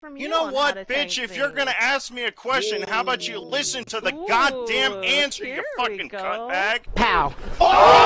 from you. You know what, bitch? If If you're gonna ask me a question, how about you listen to the Ooh, goddamn answer, you fucking cutbag? Pow. Oh!